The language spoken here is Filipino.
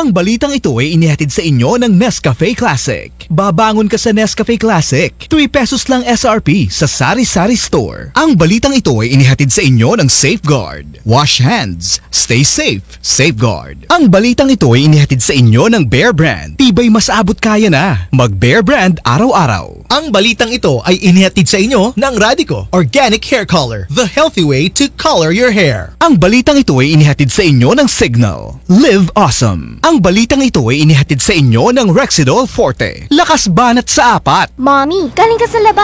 Ang balitang ito ay inihatid sa inyo ng Nescafe Classic. Babangon ka sa Nescafe Classic. 3 pesos lang SRP sa Sari Sari Store. Ang balitang ito ay inihatid sa inyo ng Safeguard. Wash hands. Stay safe. Safeguard. Ang balitang ito ay inihatid sa inyo ng Bear Brand. Tibay mas abot kaya na. Mag Bear Brand araw-araw. Ang balitang ito ay inihatid sa inyo ng Radico Organic Hair Color, the healthy way to color your hair. Ang balitang ito ay inihatid sa inyo ng Signal. Live Awesome. Ang balitang ito ay inihatid sa inyo ng Rexidol Forte. Lakas banat sa apat. Mommy, galing ka sa labas.